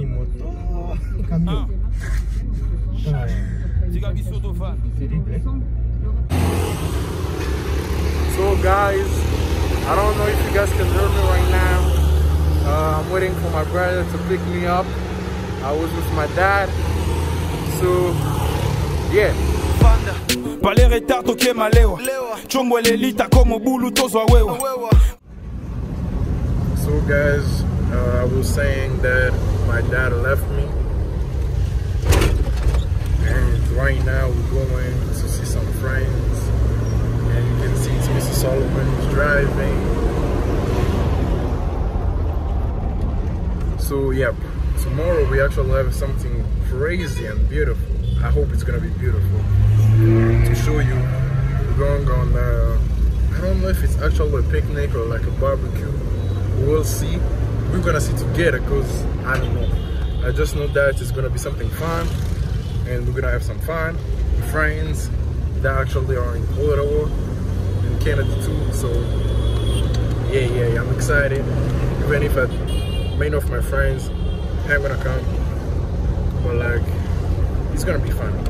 ni moto camion Ah, tika biso tofana terrible? So guys, I don't know if you guys can hear me right now. Uh, I'm waiting for my brother to pick me up. I was with my dad. So yeah. fanda pale retard tokema lewa chongo elelita ko mobulu tozwa wewa So guys, uh, I was saying that my dad left me. And right now we're going to see some friends. And you can see it's Mr. Solomon who's driving. So yep, tomorrow we actually have something crazy and beautiful. I hope it's gonna be beautiful. To show you, we're going on uh, I don't know if it's actually a picnic or like a barbecue. We'll see. We're gonna see together because I don't know. I just know that it's gonna be something fun and we're gonna have some fun. Friends that actually are in Ottawa and Canada too. So yeah, yeah, yeah, I'm excited. Even if I, many of my friends ain't gonna come, but like it's gonna be fun.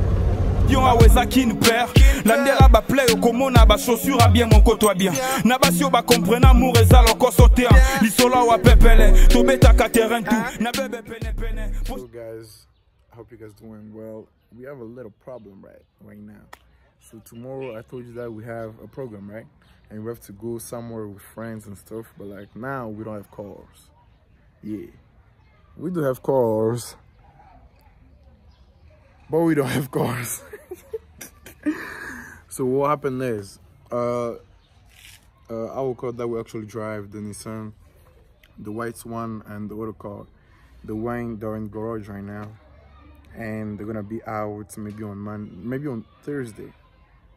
Yo ah awa eza kine père landela baplay okomona bachaussure abien monkoto abien na basi oyo bakomprene amour eza lokoso te lisolo awa pepele tobetaka terrain tu na bebe penepene So guys, I hope you guys doing well. We have a little problem right right now. So tomorrow I told you that we have a program, right? And we have to go somewhere with friends and stuff. But like now we don't have cars. Yeah. We do have cars. But we don't have cars. so what happened is uh uh our car that we actually drive, the Nissan, the white one and the other car the wine they're in garage right now and they're gonna be out maybe on Monday, maybe on Thursday,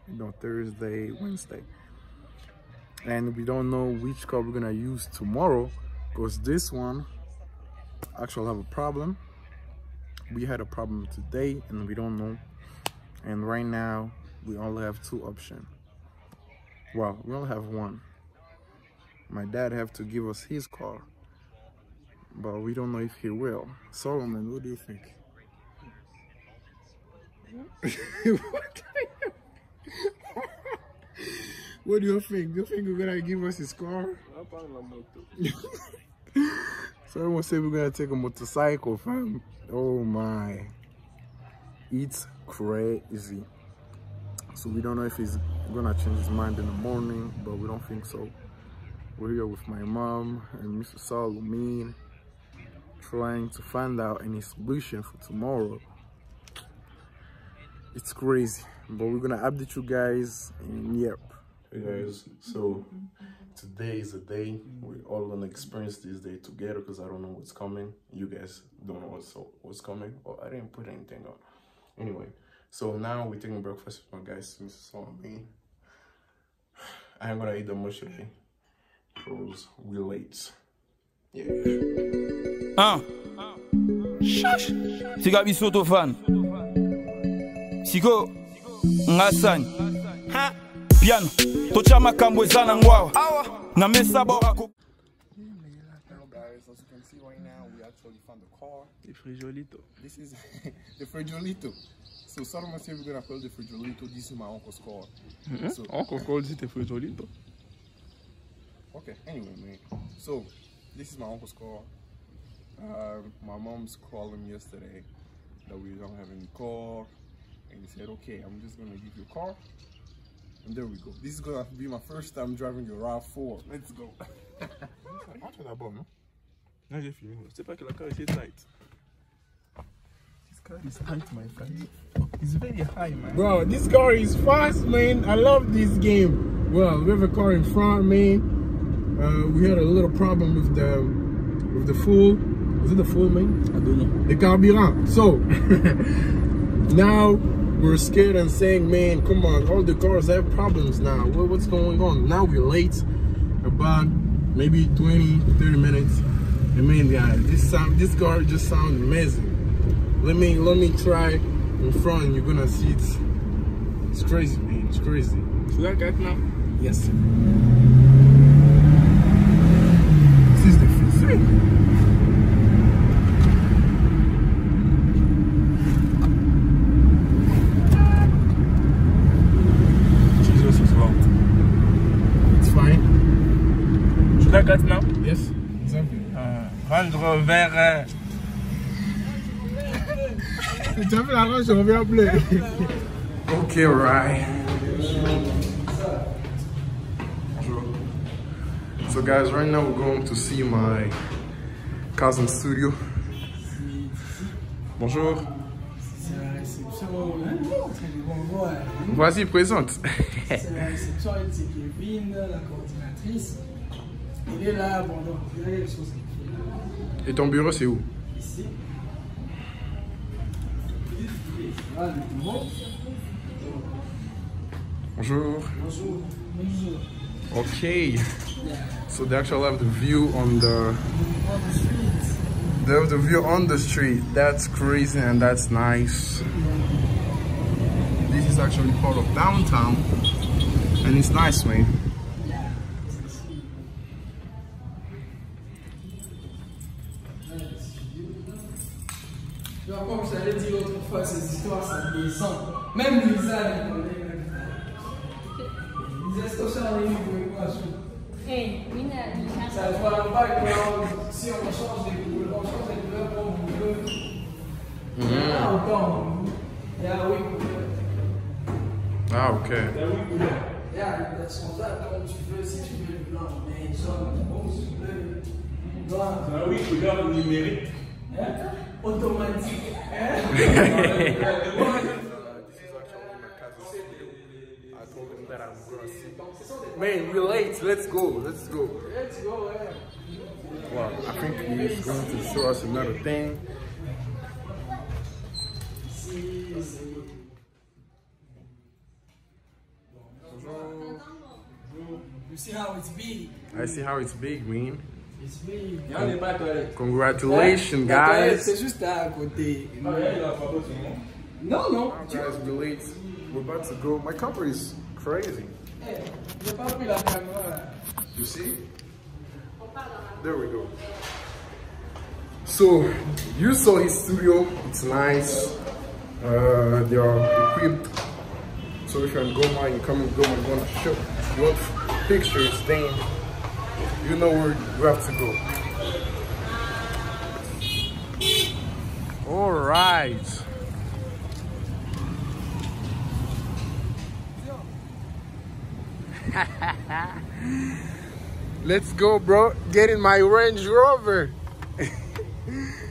maybe on Thursday, Wednesday. And we don't know which car we're gonna use tomorrow because this one actually have a problem. We had a problem today and we don't know. And right now we only have two options. Well, we only have one. My dad have to give us his car but we don't know if he will. Solomon, what do you think? what? what do you think? Do you think we're gonna give us his car? Someone said we're gonna take a motorcycle, fam. Oh my. It's crazy. So we don't know if he's gonna change his mind in the morning, but we don't think so. We're here with my mom and Mr. Solomon trying to find out any solution for tomorrow. It's crazy, but we're gonna update you guys. And yep. Hey guys, so today is a day we're all gonna experience this day together because I don't know what's coming. You guys don't know what's what's coming, or I didn't put anything on. Anyway, so now we're taking breakfast with my guys. Mrs. Solomon. I am gonna eat the much today because we're late. Yeah. Ah. Shush. tika biso tofana siko nga sani piano totya makambo eza nango awa na mesa borako Hello guys, as you can see right now, we actually found the car. Les frijolitos. This is the Frigolito. So Solomon said we're gonna call the Frigolito. This is my uncle's car. So Encore called it a frijolito. okay, anyway, man. So this is my uncle's car. Um, my mom's called him yesterday that we don't have any car, and he said, "Okay, I'm just gonna give you a car." And there we go. This is gonna be my first time driving a RAV4. Let's go. Entre d'abord, non? Là, j'ai fini. C'est pas que la car est tight. This car is tight, my friend. It's very high, man. Bro, this car is fast, man. I love this game. Well, we have a car in front, man. Uh, we had a little problem with the with the fuel. Was it the fuel, man? I don't know. The carburant. So now we're scared and saying, man, come on, all the cars have problems now. What, what's going on? Now we're late about maybe 20, 30 minutes. And man, yeah, this sound, this car just sounds amazing. Let me let me try in front. You're gonna see it's it's crazy, man. It's crazy. Tu l'as quatre now? Yes. Sir. That now? Yes, exactly. Uh, Range Rover. Uh, Tu as fait la rage, je reviens bleu. Okay, right. So guys, right now we're going to see my cousin studio. Bonjour. Hein? Vas-y, présente. C'est la réception c'est Kevin, la coordinatrice. Il est là, bon, donc, il y a qu'il fait. Et ton bureau, c'est où Ici. Voilà le bureau. Bonjour. Bonjour. Bonjour. Okay. So they actually have the view on the On the they have the view on the street. That's crazy and that's nice. This is actually part of downtown and it's nice man. Jaune, rose, bleu, blanc. ah oui, couleur numérique. Automatique. Man, we're late. Let's go. Let's go. Let's go, yeah. Well, I think he's going to show us another thing. Si, c'est. You see how it's big? I see how it's big, man. It's big. Il y a un débat à toilette. Congratulations, La guys. C'est juste à côté. No. a pas d'autre nom. Non, non. Tu Guys, we're late. We're about to go. My company is crazy. Pas pris la caméra. You see? There we go. So, you saw his studio. It's nice. Uh, they are equipped. So if you're in Goma, you come in Goma, you want to show, you want pictures, then you know where you have to go. All right. Let's go, bro. Get in my Range Rover.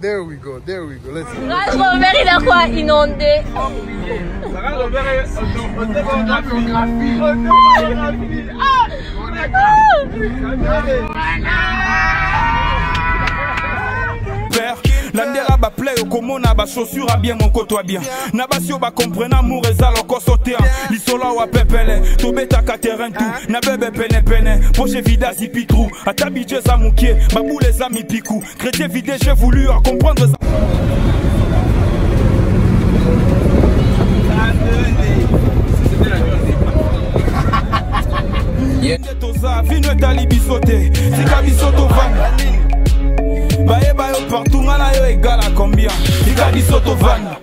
There we go, there we go. Let's see. Raj Robert, il a quoi inondé Raj Robert ah est en photographie. En photographie. Ah Voilà père landela baplay okomona bachaussure abien monkoto abien na basi oyo bakomprene amour eza lokoso te lisolo awa pepele. Tobetaka terrain tu na bebe penepene poche vida zipitru ata bidje eza mokie babule eza mipiku chrétien vide j'ai voulu comprendre eza toza vino etali biso te tika biso tovanda zanizotowana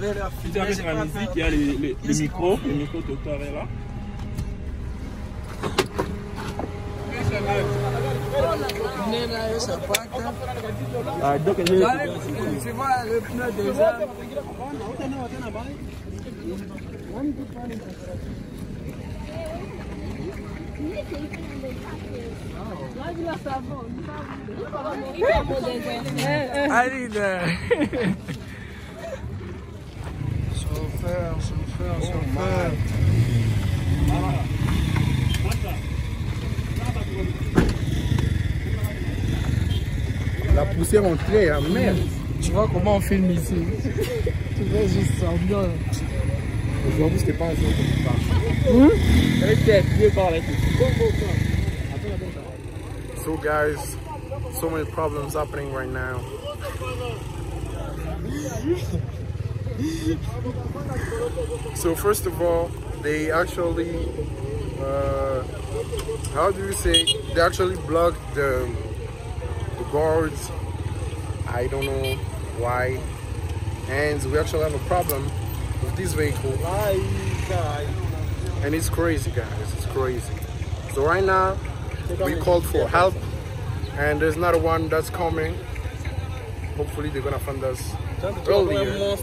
vais leur Tu arrives sur la musique, il y a les, les, les micros, le micro total est là. Venez là, ça part. Ah, donc, je... Tu vois le pneu déjà. Allez La poussière entrée, ah merde. Tu vois comment on filme ici Tu vois juste ça bien. Aujourd'hui, c'était pas un jour comme ça. So guys, so many problems happening right now. So first of all, they actually, uh, how do you say, they actually blocked the, the guards. I don't know why. And we actually have a problem with this vehicle. And it's crazy guys, it's crazy. So right now, we called for help and there's another one that's coming. Hopefully they're gonna find us earlier.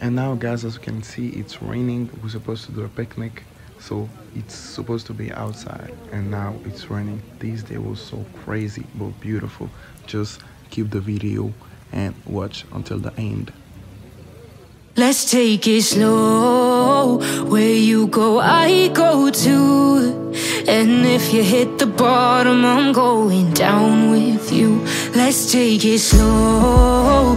And now guys, as you can see, it's raining. We're supposed to do a picnic. So it's supposed to be outside and now it's raining. This day was so crazy but beautiful. Just keep the video and watch until the end. Let's take it slow. Where you go, I go too. And if you hit the bottom, I'm going down with you. Let's take it slow.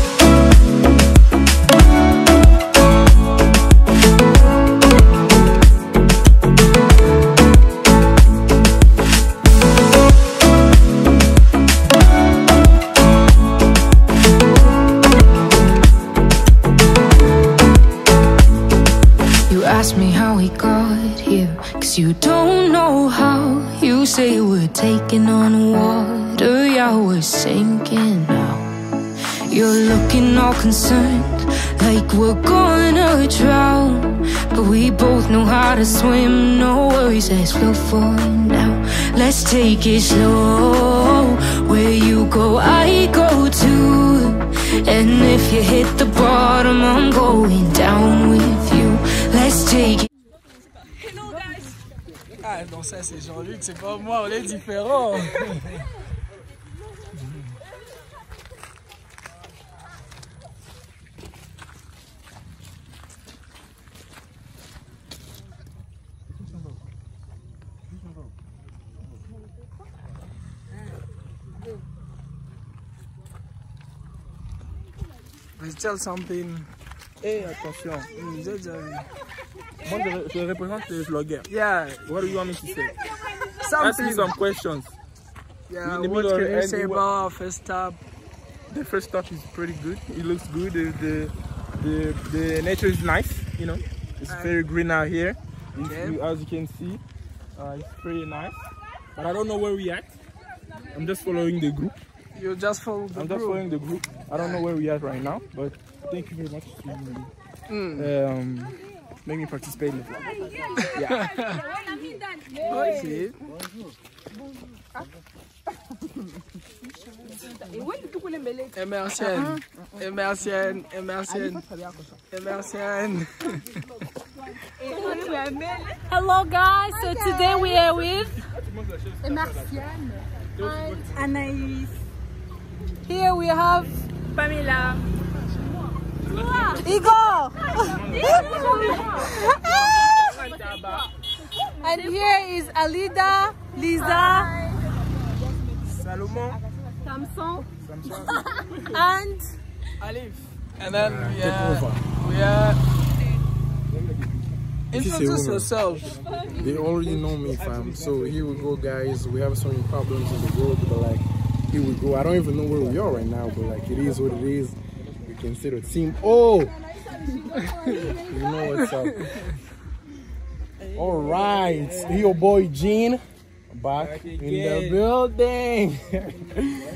Concerned, like we're gonna drown. But we both know how to swim, no worries as we'll fall now. Let's take it slow. Where you go, I go too. And if you hit the bottom, I'm going down with you. Let's take it. Ah non ça c'est Jean-Luc, c'est pas moi, on est différents. Let's tell something. Hey, attention. Déjà vu. Moi, je, je représente les vloggers. Yeah, What do you want me to say? Ask me something. some questions. Yeah, in the what can you say about our first stop? The first stop is pretty good. It looks good. The the the, the nature is nice. You know, it's very green out here. Okay. as you can see, uh, it's pretty nice. But I don't know where we at. I'm just following the group. You just follow the I'm group? I'm just following the group. I don't know where we are right now, but thank you very much to um, make me participate in the vlog. Ok. Emersienne, Emersienne, Emersienne, Emersienne. Hello guys, so today we are with Immersion and Anaïs. Here we have Pamela. Igor. and here is Alida, Lisa, Salomon, Samson, Samson. and Alif. And then we are, we are. If you say Introduce yourself. They already know me, fam. So here we go, guys. We have so many problems in the world, but like, here we go. I don't even know where we are right now, but like, it is what it is. We consider it team. Oh, you know what's up. All right, your boy Gene back in the building.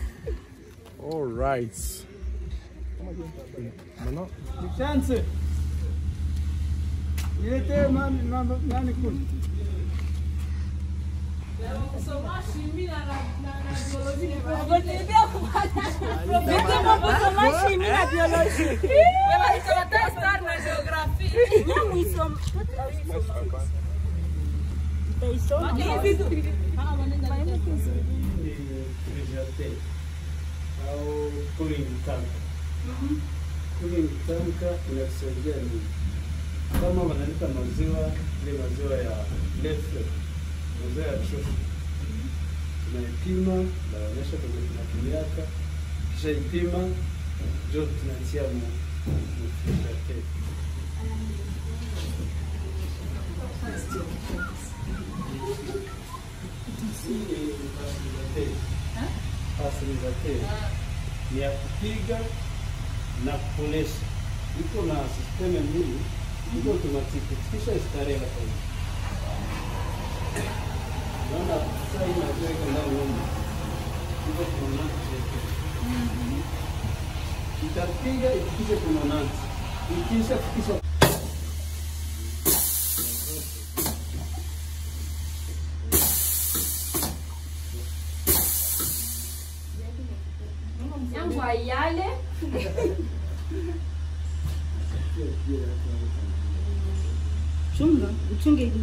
All right. Vedem mă na și. Eu m-am zis să mă tăi star la geografie. N-am uit să mă... Tăi să mă... Mai mă puse. Prijate. Au curin tanca. Curin tanca nefsogeni. Kama wanaandika maziwa, ile maziwa ya nefsogeni. Maziwa ya tunaipima, naonyesha kwenye tunatumiaka, kisha ipima, jo tunatia refrigerateur. Pasteurisation ni ya kupiga na kuponesha, iko na sisteme mbili, iko automatiki, kisha starehe hapa Kita tidak bisa kemenangan. Kita bisa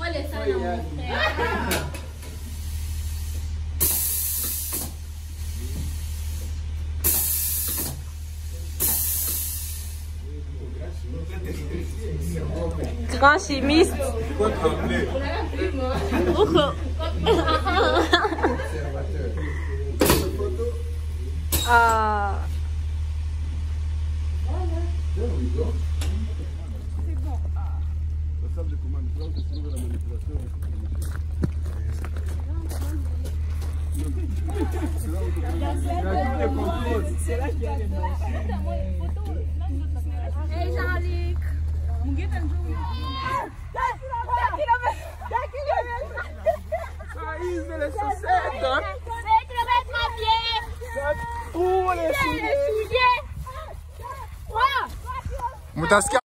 pole sana mon frère Grand chimiste. Quoi trembler Ah. hey Jean-Luc Mutaskia. C'est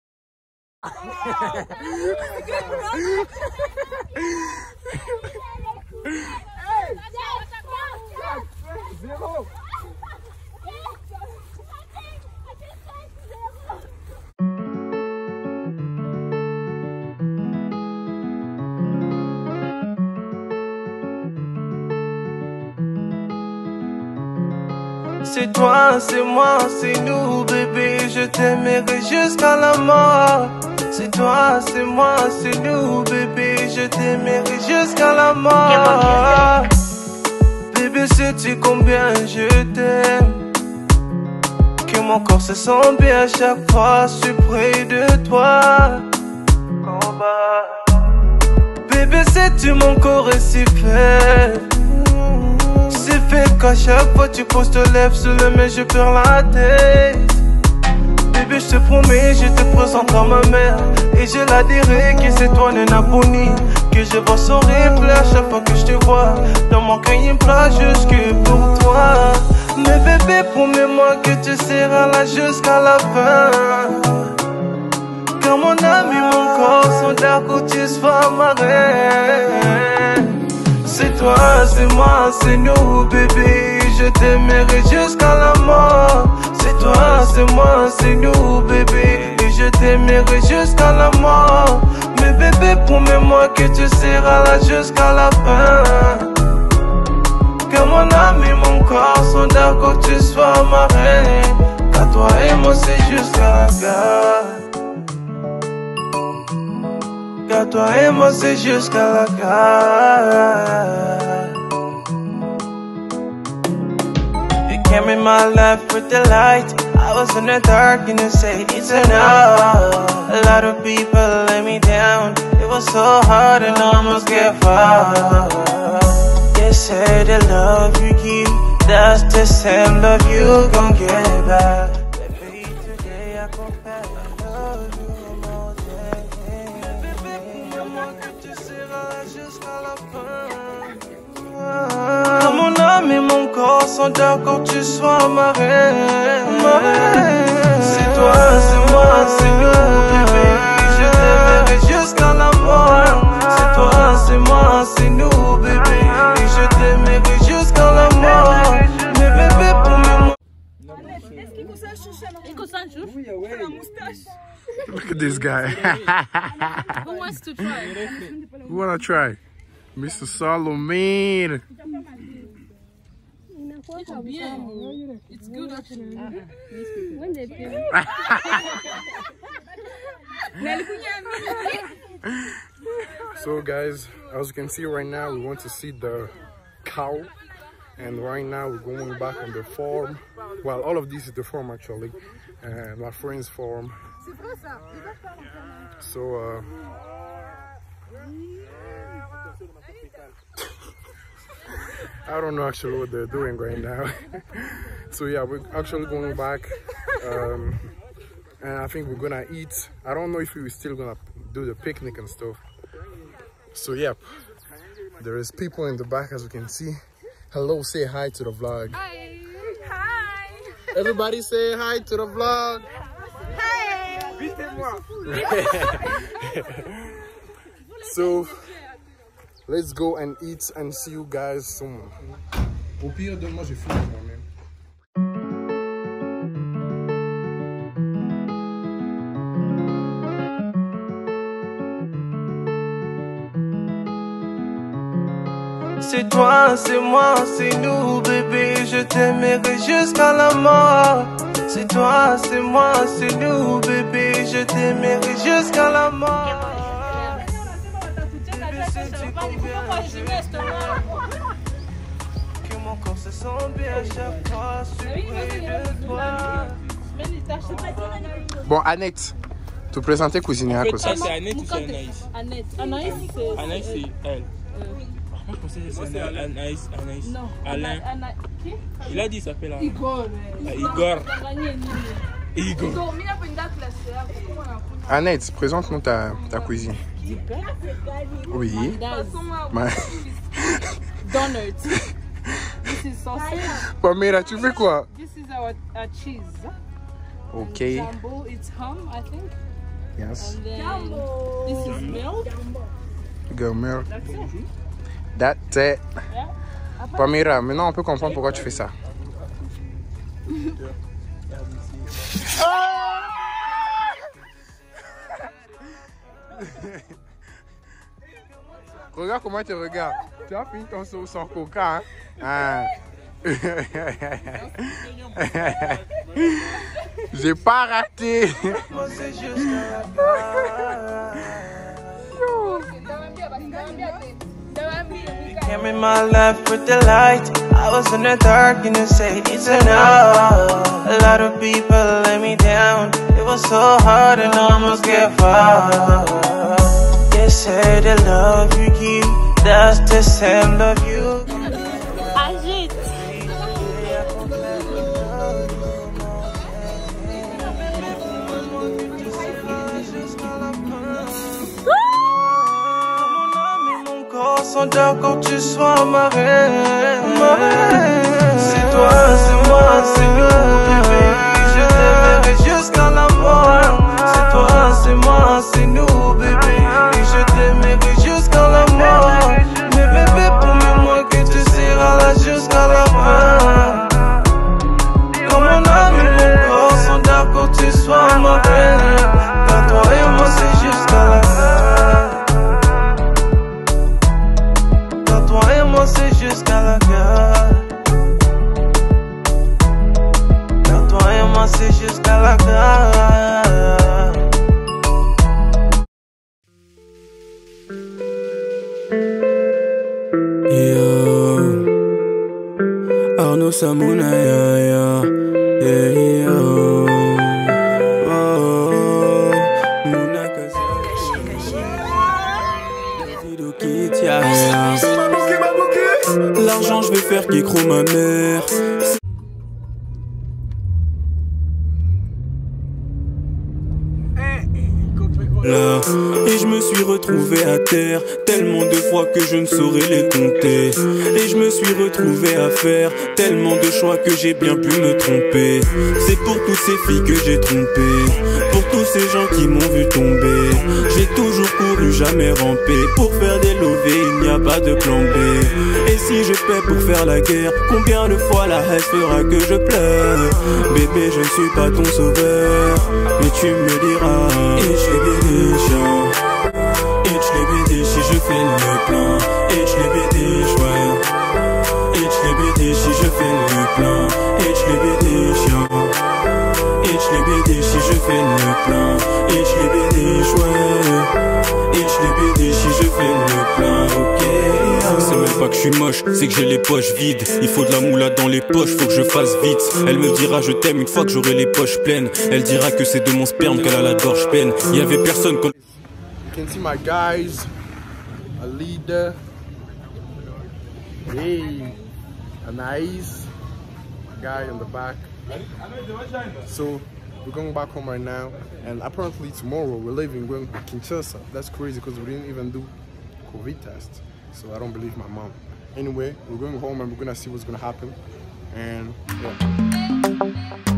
moi, c'est nous, bébé. Je t'aimerai jusqu'à la mort. C'est toi, c'est moi, c'est nous, bébé. Je t'aimerai jusqu'à la mort. Bébé, sais-tu combien je t'aime? Que mon corps se sent bien à chaque fois, je suis près de toi. Bébé, sais-tu mon corps est si faible? Fait qu'à chaque fois tu poses tes lèvres sur le mur, je perds la tête. Bébé, je te promets, je te présente à ma mère. Et je la dirai que c'est toi, Nena Boni. Que je vois son à chaque fois que je te vois. Dans mon cœur, il me jusque pour toi. Mais bébé, promets-moi que tu seras là jusqu'à la fin. Car mon ami, mon corps sont d'accord, tu seras ma reine. C'est toi, c'est moi, c'est nous, bébé. Je t'aimerai jusqu'à la mort. C'est toi, c'est moi, c'est nous, bébé. Je t'aimerai jusqu'à la mort. Mais bébé, promets-moi que tu seras là jusqu'à la fin. Que mon âme et mon corps sont d'accord, que tu sois ma reine. Car toi et moi, c'est jusqu'à la gare. Jusqu'à la. You came in my life with the light. I was in the dark and you say it's enough. A lot of people let me down. It was so hard and I almost gave up. They say the love you give, that's the same love you gon' get back. Âme et mon corps sont d'accord que tu sois ma reine. C'est toi, c'est moi, c'est nous, bébé. Je t'aimerai jusqu'à la mort. C'est toi, c'est moi, c'est nous, bébé. Je t'aimerai jusqu'à la mort. Mais bébé, pour moi. Est-ce qu'il conseille chouchou Il conseille chouchou Oui, ouais. La moustache. Look at this guy. Who wants to try? Who wanna try? Mr. Solomon. It's bien. It's good actually. So guys, as you can see right now, we want to see the cow. And right now we're going back on the farm. Well, all of this is the farm actually. And my friend's farm. So, uh, I don't know actually what they're doing right now. so yeah, we're actually going back. Um, and I think we're gonna eat. I don't know if we're still gonna do the picnic and stuff. So yeah, there is people in the back as you can see. Hello, say hi to the vlog. Hi. Hi. Everybody say hi to the vlog. so let's go and eat and see you guys soon. Au pire, demain, je filme moi-même. C'est toi, c'est moi, c'est nous, bébé. Je t'aimerai jusqu'à la mort. C'est toi, c'est moi, c'est nous, bébé. Je t'aimerai jusqu'à la mort. Combien que mon corps se sent bien à chaque fois je près de toi. Bon, Annette, te présenter ça c'est Annette ou c'est Anaïs? Annette. Anaïs, c'est. Anaïs c'est elle. Moi je pensais que c'était Anaïs, Anaïs. Non. Alain. Qui? Il a dit il s'appelle Alain. Igor. Ah, Igor. Igor. Igor, Annette, présente-nous ta, ta cousine. Oui. That's Ma... donut. This is sausage. Pamela, tu fais quoi? This is our, our cheese. Ok. Jumbo, it's ham, I think. Yes. And then this is milk. That's it. That's it. Yeah. Pamela, maintenant on peut comprendre pourquoi tu fais ça. Regarde comment tu regardes. Tu as fini ton sauce sans coca. Hein? Ah. J'ai pas raté. The. I was in the dark and you say it's. A lot of people let me down. It was so hard and I almost gave up. They say the love you give, that's the same love you. Agite. Mon corps sont d'accord que tu sois ma reine. C'est toi, c'est moi, c'est nous, c'est moi, c'est Yo, Arnaud Samouna, ya, ya, yeah, yo. Oh, Mouna ya. L'argent, je vais faire qui croit ma mère. Eh, eh, là. Et je me suis retrouvé à terre, de fois que je ne saurais les compter. Et je me suis retrouvé à faire tellement de choix que j'ai bien pu me tromper. C'est pour toutes ces filles que j'ai trompé, pour tous ces gens qui m'ont vu tomber. J'ai toujours couru, jamais rampé. Pour faire des lovés, il n'y a pas de plan B. Et si je paie pour faire la guerre, combien de fois la haine fera que je pleure? Bébé, je ne suis pas ton sauveur, mais tu me diras. Et je l'ai Et le. Et je l'ai ouais. Et je l'ai si je fais le plan. Et je l'ai Et je l'ai si je fais le plan. Et je l'ai ouais. Et je l'ai si je fais le plan, ok. C'est même pas que je suis moche, c'est que j'ai les poches vides. Il faut de la moula dans les poches, faut que je fasse vite. Elle me dira je t'aime une fois que j'aurai les poches pleines. Elle dira que c'est de mon sperme qu'elle a la gorge pleine. Il y avait personne quand. You can see my guys, a leader. Hey, a nice guy in the back. So we're going back home right now, and apparently tomorrow we're leaving going to Kinshasa. That's crazy because we didn't even do COVID test. So I don't believe my mom. Anyway, we're going home and we're gonna see what's gonna happen. And yeah.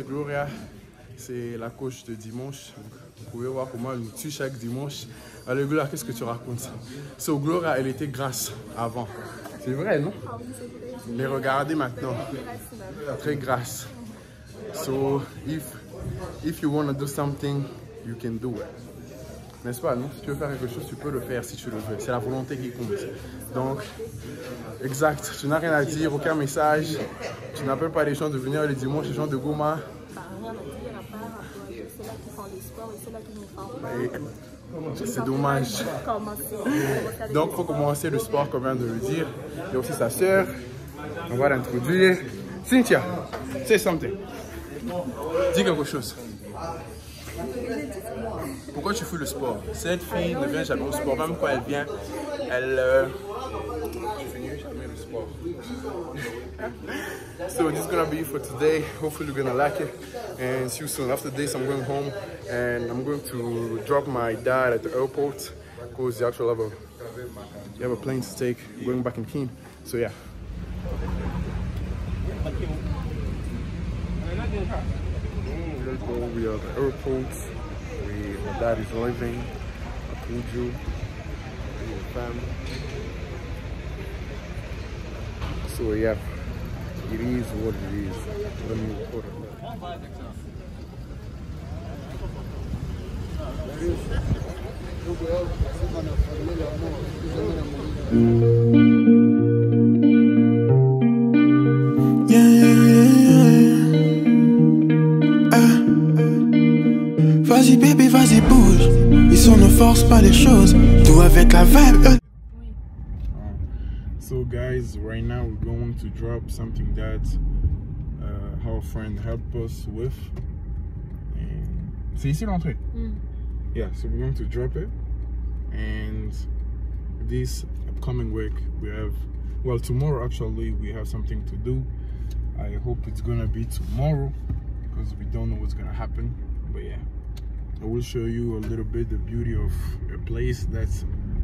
C'est Gloria. C'est la coach de dimanche. Vous pouvez voir comment elle nous tue chaque dimanche. Allez, Gloria, qu'est-ce que tu racontes So, Gloria, elle était grasse avant. C'est vrai, non? Mais regardez maintenant. Très grasse. So, if, if you want to do something, you can do it. N'est-ce pas, non Si tu veux faire quelque chose, tu peux le faire si tu le veux. C'est la volonté qui compte. Donc, exact. Tu n'as rien à dire, aucun message. Tu n'appelles pas les gens de venir le dimanche, les gens de Goma. C'est dommage. Donc, faut commencer le sport, comme vient de le dire. Il y a aussi sa sœur. On va l'introduire. Cynthia, say something. Dis quelque chose. Pourquoi tu fais le sport? Cette fille ne vient jamais au sport, même quand elle vient, elle... Euh... so this is gonna be for today. Hopefully you're gonna like it and see you soon. After this I'm going home and I'm going to drop my dad at the airport because he actually have a, you have a plane to take going back in Keene. So yeah. Let's. We are the airport. We, my dad is leaving. I told you. family. So yeah, it is what it is. Let me Yeah, on ne force pas les choses. Tout avec la vibe. So guys, right now we're going to drop something that uh, our friend helped us with. And C'est ici l'entrée. Mm. Yeah, so we're going to drop it. And this upcoming week, we have, well, tomorrow actually, we have something to do. I hope it's gonna be tomorrow because we don't know what's gonna happen. But yeah, I will show you a little bit the beauty of a place that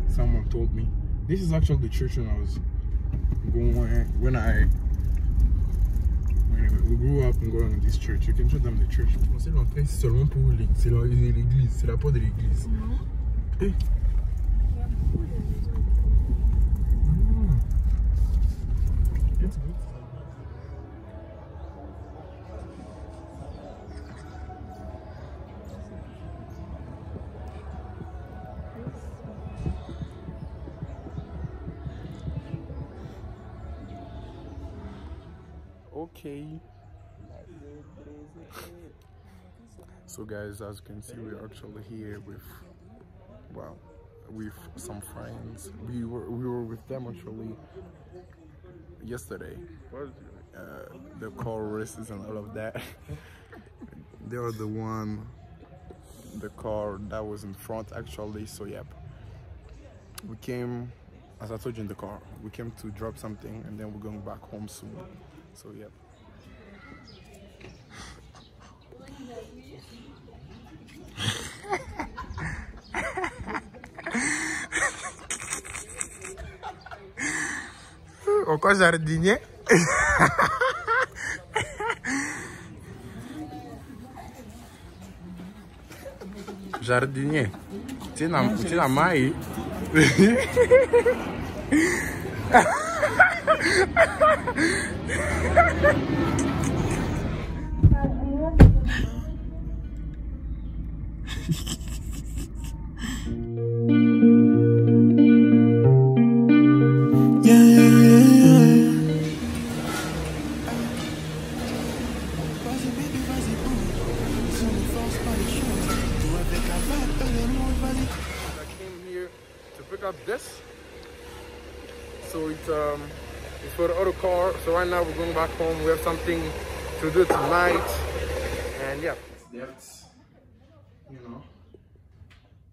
someone told me. This is actually the church when I was going, when I when we grew up and going to this church. You can show them the church. C'est l'entrée seulement pour l'église. C'est la- l'église, c'est la porte de l'église. Eh. It's So guys, as you can see, we're actually here with, well, with some friends. We were we were with them actually yesterday. Uh, the car races and all of that. they are the one, the car that was in front actually. So yep, we came, as I told you in the car, we came to drop something and then we're going back home soon. So yep. encore jardinier. jardinier. Tu ah, la, maille. We have something to do tonight. And yeah. That's you know.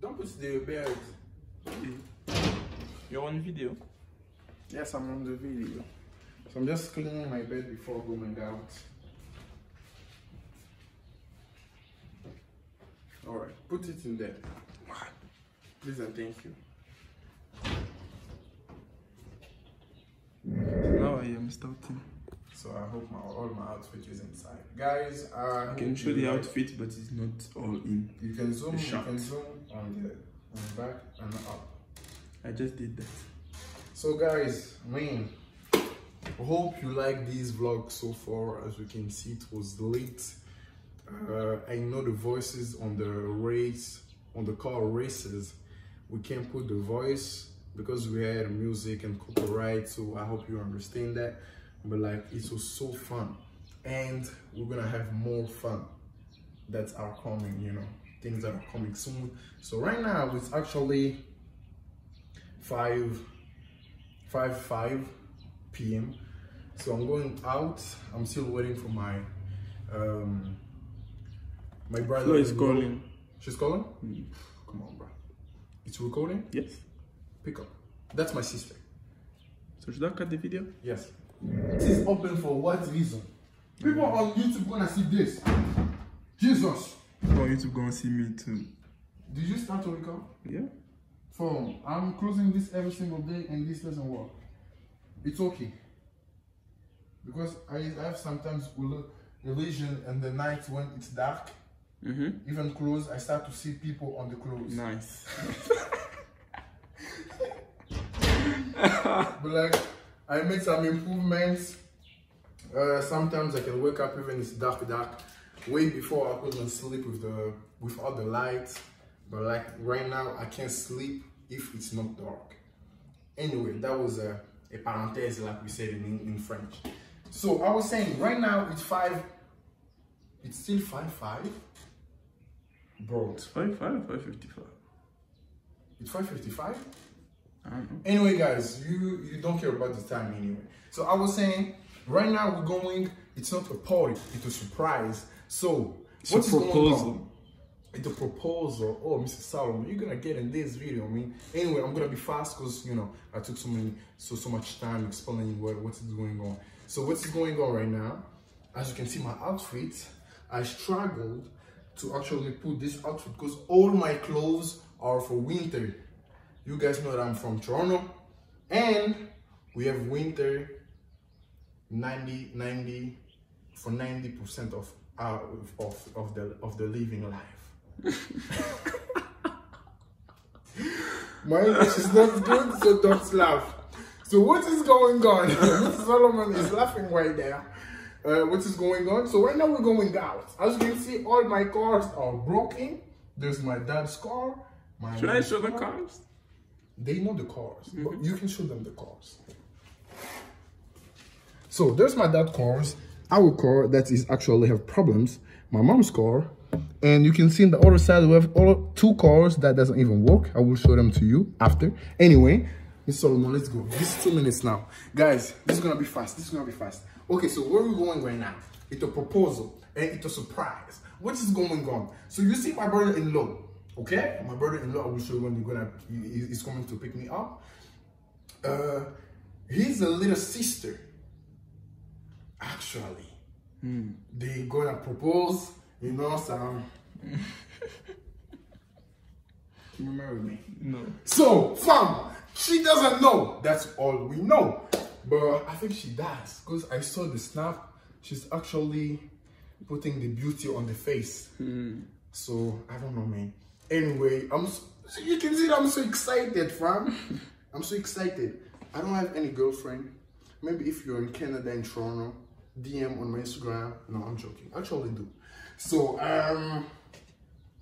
Don't put the bed. You're on video. Yes, I'm on the video. So I'm just cleaning my bed before going out. Alright, put it in there. Please and thank you. Now I am starting. So I hope my all my outfit is inside. Guys, I I can show you the like- outfit, but it's not all in. You can zoom, you can zoom on the on the back and up. I just did that. So guys, man, hope you like this vlog so far. As you can see, it was late. Uh, I know the voices on the race, on the car races. We can't put the voice because we had music and copyright. So I hope you understand that. But like, it was so fun, and we're gonna have more fun that are coming. You know, things that are coming soon. So right now, it's actually five 5 5 p.m. So I'm going out. I'm still waiting for my um my brother. Flo is calling. She's calling? Come on, bro. It's recording? Yes. Pick up. That's my sister. So should I cut the video? Yes. This is open for what reason? People on YouTube gonna see this. Jesus. Oh, YouTube gonna see me too. Did you start to record? Yeah. Phone. I'm closing this every single day and this doesn't work. It's okay. Because I, I have sometimes illu- illusion in the night when it's dark. Mm-hmm. Even close, I start to see people on the clothes. Nice. but like, I made some improvements. Uh, sometimes I can wake up even it's dark, dark. Way before I couldn't sleep with the without the lights. But like right now, I can't sleep if it's not dark. Anyway, that was a, a parenthèse, like we said in, in French. So I was saying, right now it's five. It's still five five. Bro, It's 5 5 5 55. it's five fifty five. Know. Anyway, guys, you you don't care about the time anyway. So I was saying, right now we're going. It's not a party; it's a surprise. So It's what a is going proposal. on? it's a proposal. Oh, Mr. Solomon, you're gonna get in this video. I mean, anyway, I'm gonna be fast because you know I took so many so so much time explaining what what's going on. So what's going on right now? As you can see, my outfit. I struggled to actually put this outfit because all my clothes are for winter. You guys know that I'm from Toronto, and we have winter 90 90 for 90 percent of uh, of of the of the living life. My english is not good so don't laugh. So what is going on? Mr. solomon is laughing right there. Uh, what is going on? So right now we're going out. As you can see all my cars are broken. There's my dad's car my Should I mom's show the cars? They know the cars but mm-hmm. you can show them the cars so there's my dad cars, our car that is actually have problems, my mom's car, and you can see in the other side we have all two cars that doesn't even work. I will show them to you after. Anyway, Mr. Solomon, let's go. This is two minutes now. Guys, this is gonna be fast. This is gonna be fast. Okay, so where are we going right now? It's a proposal and it's a surprise. What is going on? So you see my brother-in-law, okay? My brother-in-law, I will show you when you're gonna he's coming to pick me up. Uh he's a little sister actually. They gonna propose you know some. Can you marry me? No. so fam she doesn't know. That's all we know. But i think she does because i saw the snap. She's actually putting the beauty on the face. So i don't know man anyway i'm so, you can see that i'm so excited fam i'm so excited i don't have any girlfriend maybe if you're in canada in toronto dm on my instagram no i'm joking I actually do so um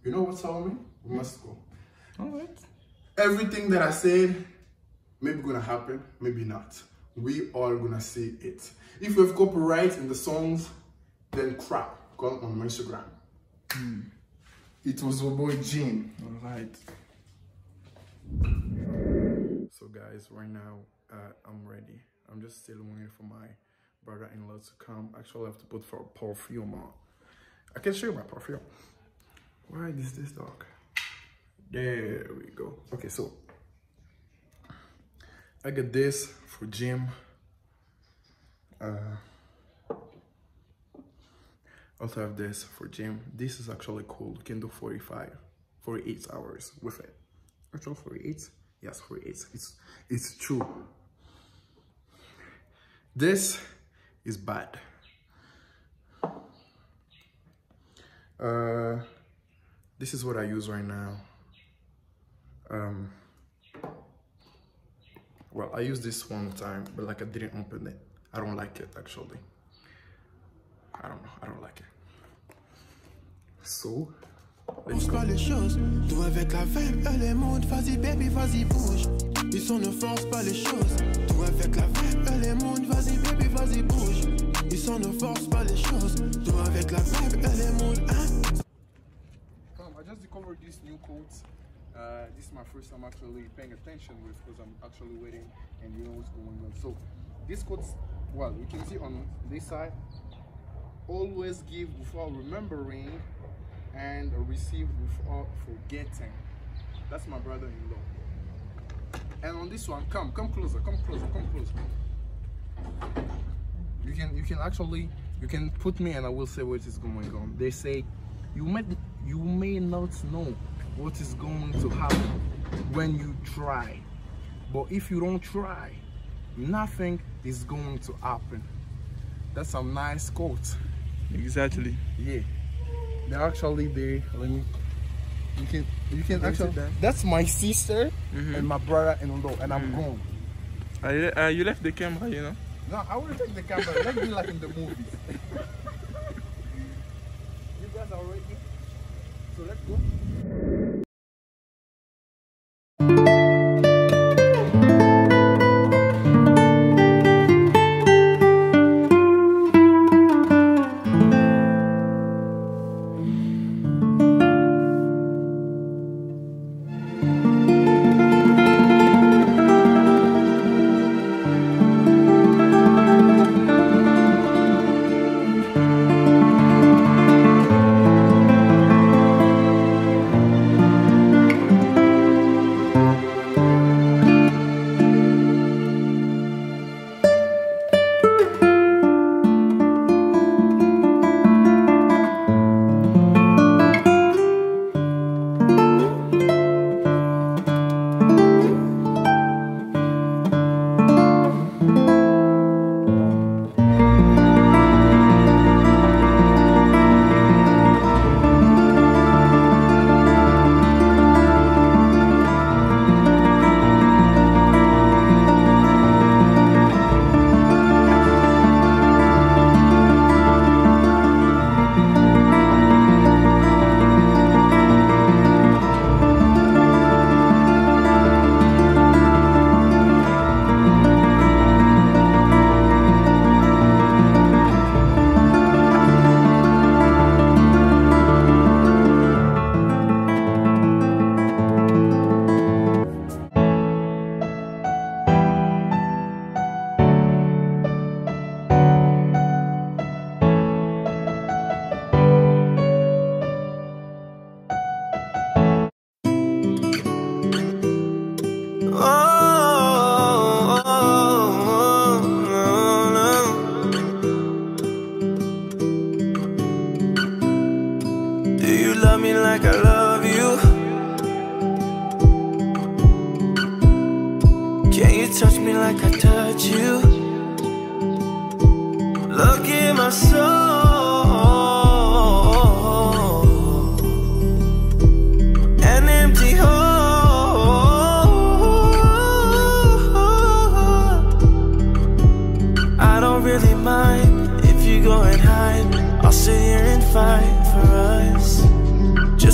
you know what Solomon? we must go All right. everything that I said, maybe gonna happen, maybe not. We all gonna see it. If you have copyright in the songs, then crap. Go on my Instagram. It was your boy Jim. All right. So guys, right now uh, I'm ready. I'm just still waiting for my brother-in-law to come. Actually, I have to put for perfume on. I can show you my perfume. Why is this dog? There we go. Okay, so I got this for Jim. Uh, also have this for Jim. This is actually cool. You can do 45, 48 hours with it. Actually 48? Yes, 48. It's it's true. This is bad. Uh this is what I use right now. Um well I used this one time, but like I didn't open it. I don't like it actually. I don't know, I don't like it. So Bouge pas les choses, tout avec la vibe, elle est monde, vas-y baby, vas-y bouge. Ils sont ne force pas les choses, tout avec la vibe, elle est monde, vas-y baby, vas-y bouge. Ils sont ne force pas les choses, tout avec la vibe, elle est monde, hein. Um, I just discovered this new coat. Uh, this is my first time actually paying attention with because I'm actually waiting and you know what's going on. So this coat, well, you can see on this side, always give before remembering and receive without forgetting. That's my brother-in-law. And on this one, come, come closer, come closer, come closer. You can, you can actually, you can put me and I will say what is going on. They say you may you may not know what is going to happen when you try but if you don't try nothing is going to happen that's a nice quote Exactly. yeah they're actually there let me you can you can actually that's my sister Mhm. and my brother-in-law and i'm Mhm. gone Uh, you- left the camera, you know. no i will take the camera let's be like in the movies you guys are ready so let's go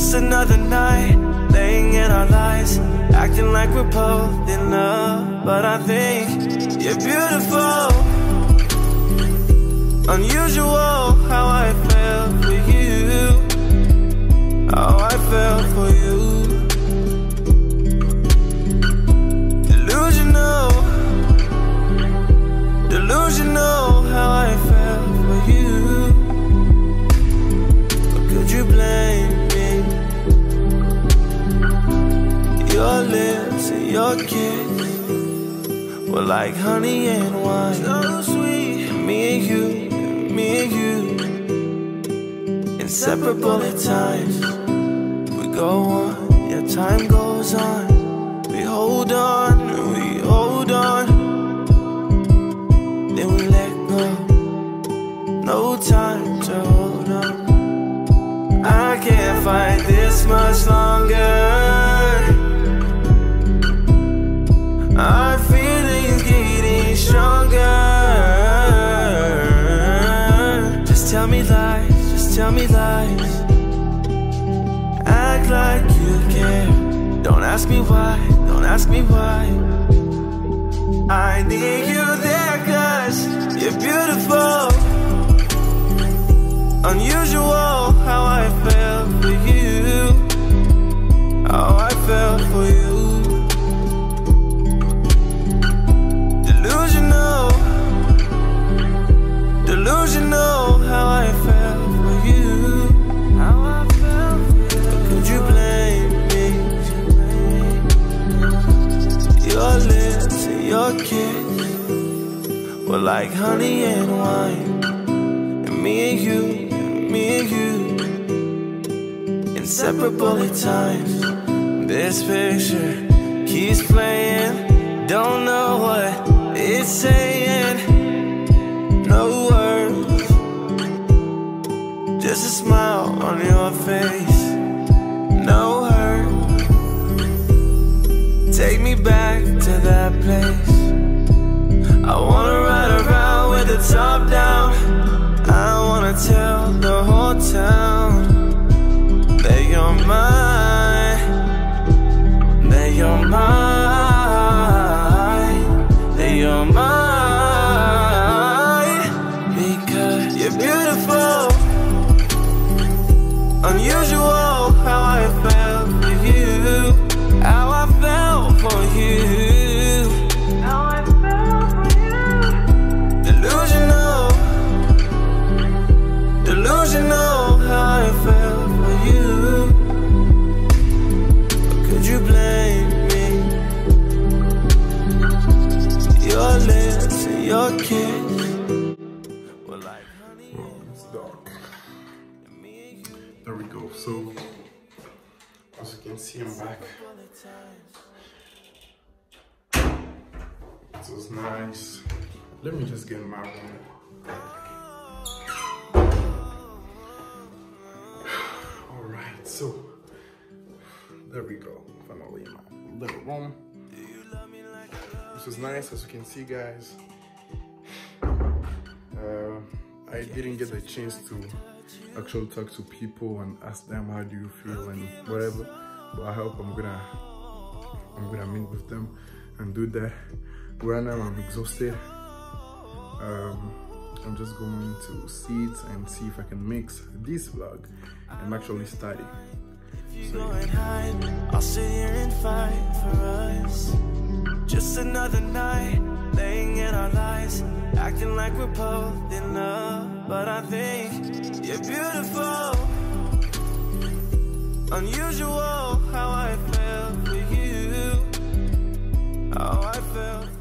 Just another night, laying in our lies, acting like we're both in love. But I think you're beautiful. Unusual how I fell for you. How I fell for you. Delusional. Delusional how I fell for you. But could you blame Your lips and your kiss were like honey and wine. So sweet. Me and you, me and you, inseparable at times. We go on, yeah, time goes on. We hold on, we hold on. Then we let go. No time to hold on. I can't fight this much longer. Ask me why, don't ask me why. I need you there, cause you're beautiful. Unusual how I fell for you. How I fell for you. And kiss like honey and wine. And me and you, me and you, inseparable at times. This picture keeps playing, don't know what it's saying. No words, just a smile on your face. No hurt, take me back to that place. I wanna ride around with the top down. I wanna tell the whole town that you're mine, room. This was nice, as you can see, guys. Uh, I didn't get the chance to actually talk to people and ask them how do you feel and whatever. But I hope I'm gonna I'm gonna meet with them and do that. Right now I'm exhausted. Um, I'm just going to sit and see if I can mix this vlog and actually study you go and hide, I'll sit here and fight for us. Just another night, laying in our lies, acting like we're both in love. But I think you're beautiful, unusual how I felt for you, how I felt.